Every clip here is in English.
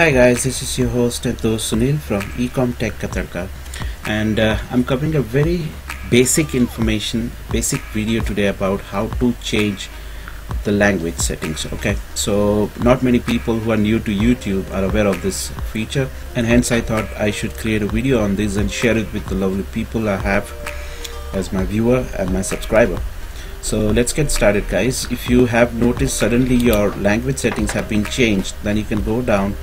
Hi guys, this is your host Ento Sunil from Ecom Tech Ka Tadka. And uh, I'm covering a very basic information, basic video today about how to change the language settings okay? So not many people who are new to YouTube are aware of this feature and hence I thought I should create a video on this and share it with the lovely people I have as my viewer and my subscriber. So let's get started guys. If you have noticed suddenly your language settings have been changed then you can go down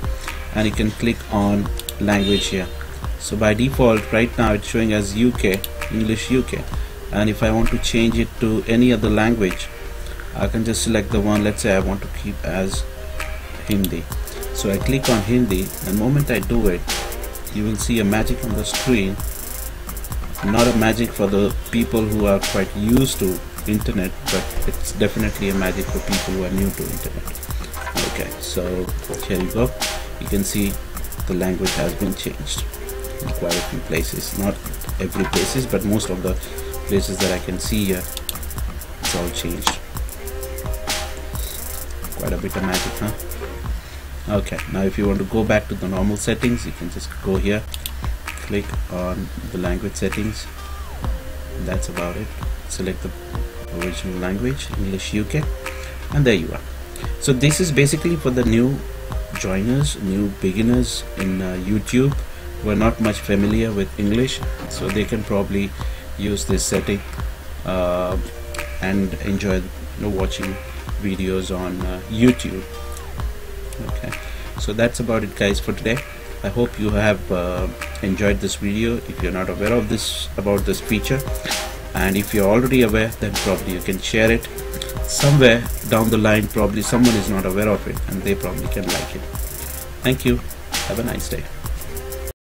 and you can click on language here. So by default right now it's showing as UK English UK and if I want to change it to any other language I can just select the one let's say I want to keep as Hindi. So I click on Hindi the moment I do it you will see a magic on the screen not a magic for the people who are quite used to internet but it's definitely a magic for people who are new to internet. Okay so here you go you can see the language has been changed in quite a few places. Not every places but most of the places that I can see here it's all changed. Quite a bit of magic huh? Okay now if you want to go back to the normal settings you can just go here click on the language settings that's about it. Select the original language English UK and there you are. So this is basically for the new joiners new beginners in uh, YouTube who are not much familiar with English so they can probably use this setting uh, and enjoy you know, watching videos on uh, YouTube. Okay. So that's about it guys for today. I hope you have uh, enjoyed this video. If you're not aware of this about this feature and if you're already aware then probably you can share it somewhere down the line probably someone is not aware of it and they probably can like it. Thank you. Have a nice day